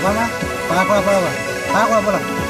走吧吧，不来不来吧来不来，不来来。